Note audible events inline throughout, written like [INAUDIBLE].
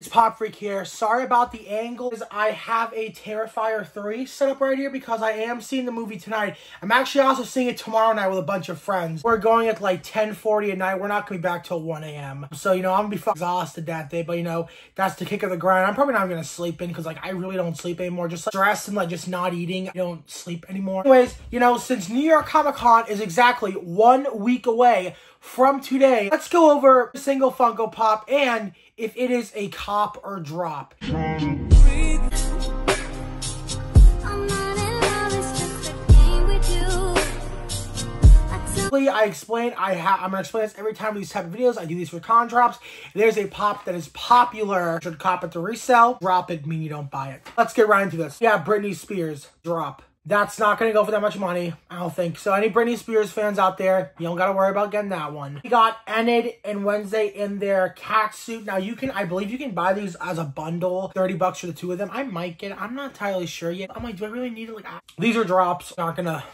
It's Pop Freak here. Sorry about the angle. I have a Terrifier 3 set up right here because I am seeing the movie tonight. I'm actually also seeing it tomorrow night with a bunch of friends. We're going at like 10.40 at night. We're not going to be back till 1 a.m. So, you know, I'm going to be exhausted that day. But, you know, that's the kick of the grind. I'm probably not going to sleep in because, like, I really don't sleep anymore. Just like, stressed and, like, just not eating. I don't sleep anymore. Anyways, you know, since New York Comic Con is exactly one week away from today, let's go over single Funko Pop and if it is a cop or drop. I explain, I have, I'm gonna explain this every time we these type of videos. I do these for con drops. There's a pop that is popular. Should cop it to resell. Drop it, mean you don't buy it. Let's get right into this. Yeah, Britney Spears, drop. That's not going to go for that much money. I don't think. So any Britney Spears fans out there, you don't got to worry about getting that one. We got Enid and Wednesday in their cat suit. Now you can, I believe you can buy these as a bundle. 30 bucks for the two of them. I might get it. I'm not entirely sure yet. I'm like, do I really need it? Like, these are drops. Not going to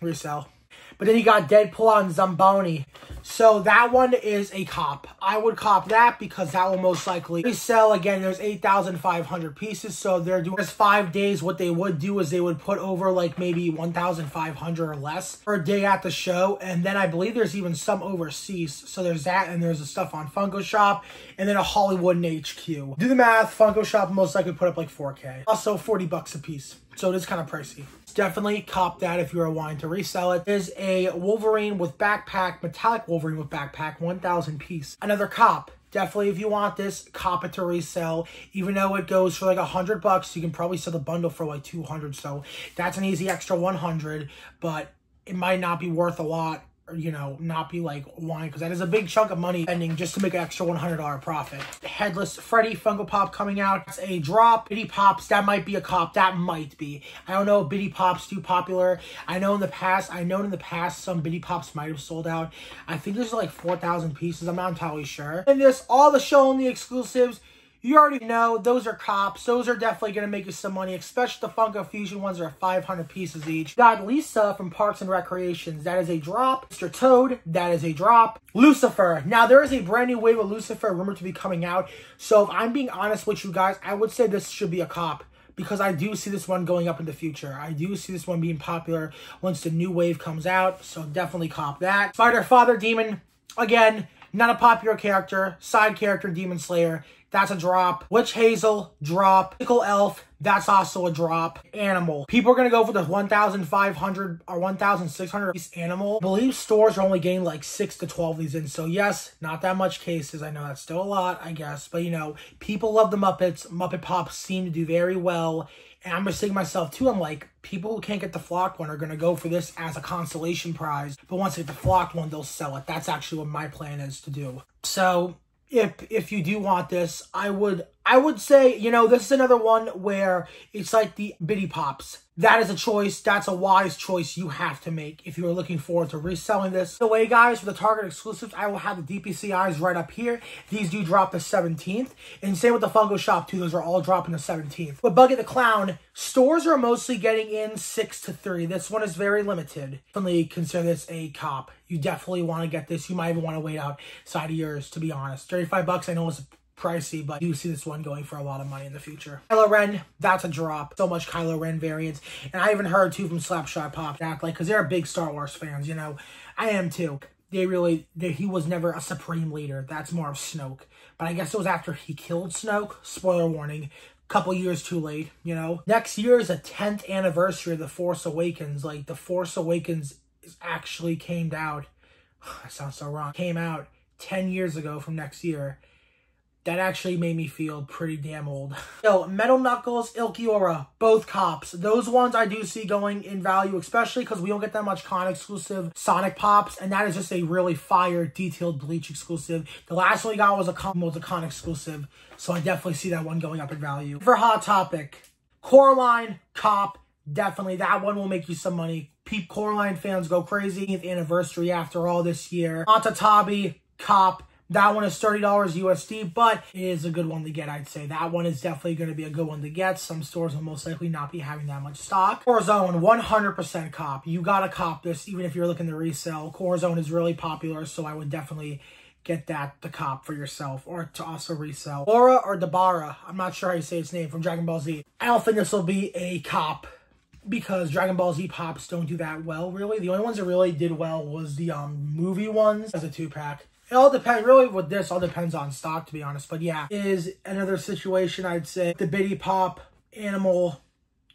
resell. But then you got Deadpool on Zamboni. So that one is a cop. I would cop that because that will most likely resell. Again, there's 8,500 pieces. So they're doing this five days. What they would do is they would put over like maybe 1,500 or less per day at the show. And then I believe there's even some overseas. So there's that and there's the stuff on Funko Shop and then a Hollywood and HQ. Do the math. Funko Shop most likely put up like 4K. Also 40 bucks a piece. So it is kind of pricey. Definitely cop that if you're wanting to resell it. There's a Wolverine with backpack, metallic Wolverine with backpack, 1,000 piece. Another cop. Definitely, if you want this, cop it to resell. Even though it goes for like a hundred bucks, you can probably sell the bundle for like 200. So that's an easy extra 100, but it might not be worth a lot you know, not be like wine because that is a big chunk of money spending just to make an extra $100 profit. Headless Freddy Funko Pop coming out. It's a drop. Bitty Pops, that might be a cop. That might be. I don't know Bitty Pops too popular. I know in the past, I know in the past some Bitty Pops might have sold out. I think there's like 4,000 pieces. I'm not entirely sure. And this, all the show only exclusives you already know those are cops. Those are definitely going to make you some money, especially the Funko Fusion ones are 500 pieces each. Got Lisa from Parks and Recreations. That is a drop. Mr. Toad. That is a drop. Lucifer. Now, there is a brand new wave of Lucifer rumored to be coming out. So if I'm being honest with you guys, I would say this should be a cop because I do see this one going up in the future. I do see this one being popular once the new wave comes out, so definitely cop that. Spider Father Demon, again, not a popular character, side character, Demon Slayer. That's a drop. Witch Hazel, drop. Pickle Elf, that's also a drop. Animal. People are going to go for the 1,500 or 1,600 piece animal. I believe stores are only getting like 6 to 12 of these in. So yes, not that much cases. I know that's still a lot, I guess. But you know, people love the Muppets. Muppet Pops seem to do very well. And I'm just thinking myself too, I'm like, people who can't get the flocked one are going to go for this as a consolation prize. But once they get the flocked one, they'll sell it. That's actually what my plan is to do. So if if you do want this, I would I would say, you know, this is another one where it's like the Bitty Pops. That is a choice. That's a wise choice you have to make if you are looking forward to reselling this. The way, guys, for the Target exclusives, I will have the DPCIs right up here. These do drop the 17th. And same with the Funko Shop, too. Those are all dropping the 17th. But Buggy the Clown, stores are mostly getting in 6 to 3. This one is very limited. Definitely consider this a cop. You definitely want to get this. You might even want to wait outside of yours, to be honest. 35 bucks, I know is pricey, but you see this one going for a lot of money in the future. Kylo Ren, that's a drop. So much Kylo Ren variants. And I even heard two from Slapshot Pop act like, because they're big Star Wars fans, you know. I am too. They really, they, he was never a supreme leader. That's more of Snoke. But I guess it was after he killed Snoke. Spoiler warning. Couple years too late, you know. Next year is a 10th anniversary of The Force Awakens. Like, The Force Awakens actually came out. [SIGHS] I sound so wrong. Came out 10 years ago from next year that actually made me feel pretty damn old. So, Metal Knuckles, Ulquiorra, both cops. Those ones I do see going in value, especially because we don't get that much con exclusive Sonic Pops, and that is just a really fire, detailed Bleach exclusive. The last one we got was a con, was a con exclusive, so I definitely see that one going up in value. For Hot Topic, Coraline, Cop, definitely that one will make you some money. Peep Coraline fans go crazy. Anniversary after all this year. Atatabi, Cop, that one is $30 USD, but it is a good one to get, I'd say. That one is definitely going to be a good one to get. Some stores will most likely not be having that much stock. Corazon, 100% cop. You got to cop this, even if you're looking to resell. Corazon is really popular, so I would definitely get that the cop for yourself or to also resell. Aura or Dabara, I'm not sure how you say its name from Dragon Ball Z. I don't think this will be a cop because Dragon Ball Z pops don't do that well, really. The only ones that really did well was the um movie ones as a two pack. It all depends, really, with this all depends on stock, to be honest. But yeah, is another situation, I'd say. The Bitty Pop, Animal,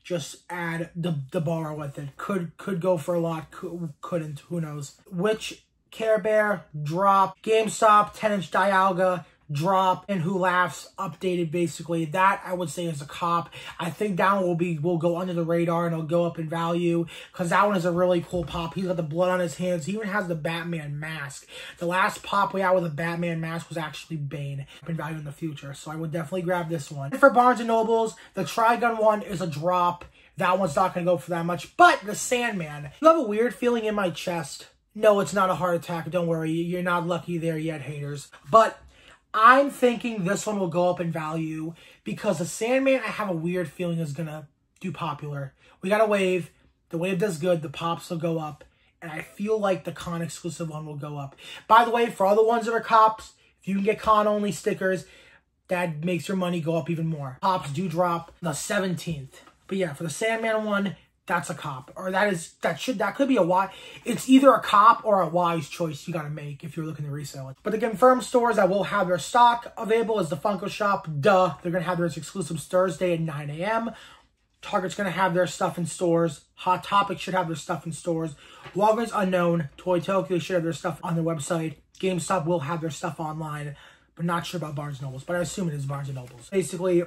just add the, the bar with it. Could could go for a lot, could, couldn't, who knows. Which Care Bear, drop, GameStop, 10-inch Dialga, drop and who laughs updated basically. That i would say is a cop. I think that one will be will go under the radar and it'll go up in value because that one is a really cool pop. He's got the blood on his hands. He even has the batman mask. The last pop we had with a batman mask was actually bane up in value in the future. So i would definitely grab this one. And for barnes and nobles the trigun one is a drop. That one's not going to go for that much. But the sandman you have a weird feeling in my chest. No, it's not a heart attack. Don't worry. You're not lucky there yet, haters. But I'm thinking this one will go up in value because the Sandman, I have a weird feeling is going to do popular. We got a wave. The wave does good. The pops will go up. And I feel like the con exclusive one will go up. By the way, for all the ones that are cops, if you can get con only stickers, that makes your money go up even more. Pops do drop the 17th. But yeah, for the Sandman one, that's a cop or that is that should that could be a why it's either a cop or a wise choice you got to make if you're looking to resell it. But the confirmed stores that will have their stock available is the funko shop duh. They're gonna have theirs exclusive thursday at 9 a.m target's gonna have their stuff in stores. Hot topic should have their stuff in stores. Walgreens unknown toy tokyo should have their stuff on their website. Gamestop will have their stuff online but not sure about barnes nobles but i assume it is barnes and nobles. Basically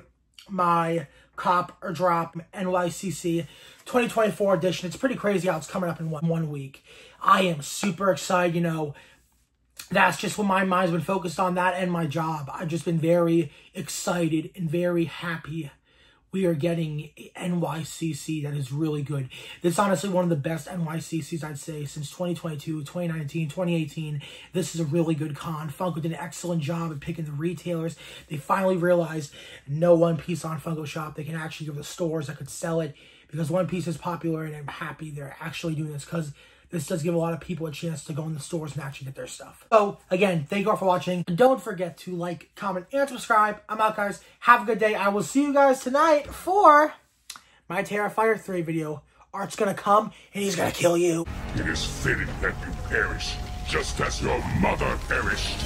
my cop or drop NYCC 2024 edition. It's pretty crazy how it's coming up in one, one week. I am super excited, you know. That's just what my mind's been focused on that and my job. I've just been very excited and very happy we are getting NYCC that is really good. This is honestly one of the best NYCCs I'd say since 2022, 2019, 2018. This is a really good con. Funko did an excellent job at picking the retailers. They finally realized no One Piece on Funko Shop. They can actually give the stores that could sell it because One Piece is popular and I'm happy they're actually doing this because this does give a lot of people a chance to go in the stores and actually get their stuff. So, again, thank you all for watching. And Don't forget to like, comment, and subscribe. I'm out, guys. Have a good day. I will see you guys tonight for my Terrifier 3 video. Art's gonna come, and he's gonna kill you. It is fitting that you perish, just as your mother perished.